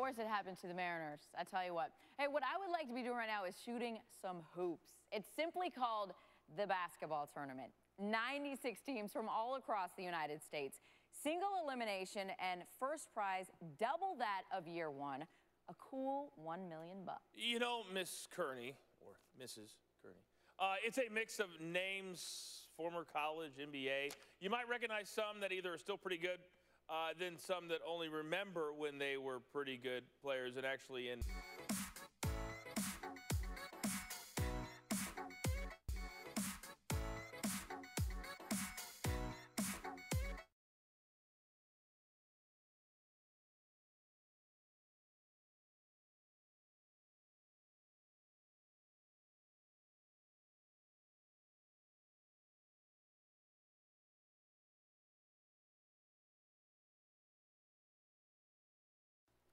course it happened to the Mariners. I tell you what. Hey, what I would like to be doing right now is shooting some hoops. It's simply called the basketball tournament. 96 teams from all across the United States. Single elimination and first prize double that of year one. A cool 1 million bucks. You know, Miss Kerney, or Mrs. Kerney, uh, it's a mix of names, former college, NBA. You might recognize some that either are still pretty good, uh, then some that only remember when they were pretty good players and actually in.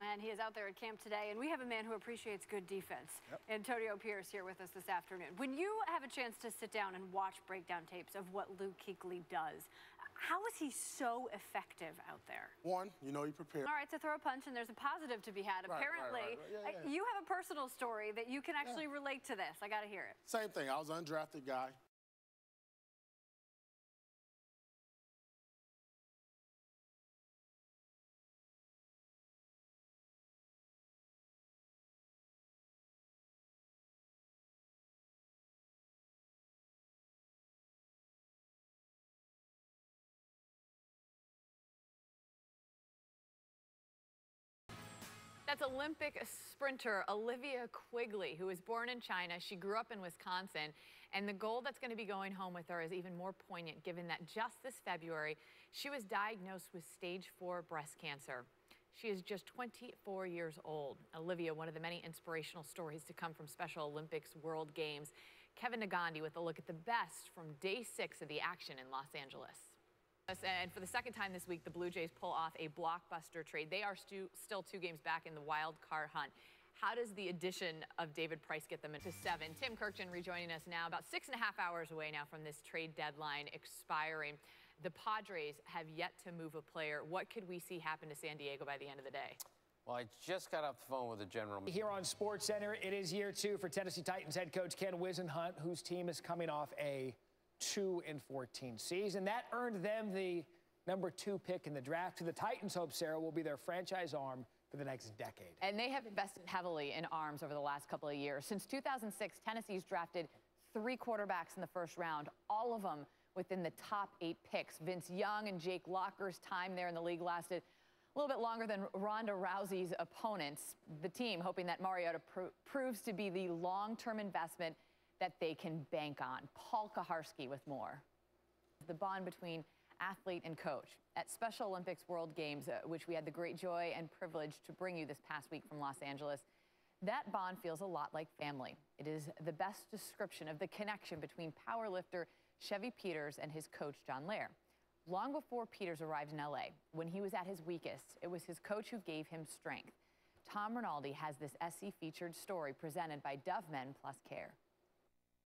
And he is out there at camp today, and we have a man who appreciates good defense. Yep. Antonio Pierce here with us this afternoon. When you have a chance to sit down and watch breakdown tapes of what Luke Kuechly does, how is he so effective out there? One, you know he prepared. All right, to throw a punch, and there's a positive to be had. Right, Apparently, right, right, yeah, uh, yeah. you have a personal story that you can actually yeah. relate to this. I got to hear it. Same thing. I was an undrafted guy. That's Olympic sprinter Olivia Quigley, who was born in China. She grew up in Wisconsin. And the goal that's going to be going home with her is even more poignant, given that just this February, she was diagnosed with stage four breast cancer. She is just 24 years old. Olivia, one of the many inspirational stories to come from Special Olympics World Games. Kevin Negandhi with a look at the best from day six of the action in Los Angeles. And for the second time this week, the Blue Jays pull off a blockbuster trade. They are stu still two games back in the wild card hunt. How does the addition of David Price get them into seven? Tim Kurkjian rejoining us now, about six and a half hours away now from this trade deadline expiring. The Padres have yet to move a player. What could we see happen to San Diego by the end of the day? Well, I just got off the phone with the general. Here on Sports Center, it is year two for Tennessee Titans head coach Ken Whisenhunt, whose team is coming off a 2 and 14 season. That earned them the number two pick in the draft. To the Titans hope Sarah will be their franchise arm for the next decade. And they have invested heavily in arms over the last couple of years. Since 2006, Tennessee's drafted three quarterbacks in the first round, all of them within the top eight picks. Vince Young and Jake Locker's time there in the league lasted a little bit longer than Ronda Rousey's opponents. The team hoping that Mariota pro proves to be the long-term investment that they can bank on. Paul Kuharsky with more. The bond between athlete and coach at Special Olympics World Games, uh, which we had the great joy and privilege to bring you this past week from Los Angeles. That bond feels a lot like family. It is the best description of the connection between powerlifter Chevy Peters and his coach, John Lair. Long before Peters arrived in LA, when he was at his weakest, it was his coach who gave him strength. Tom Rinaldi has this SC featured story presented by Dove Men Plus Care.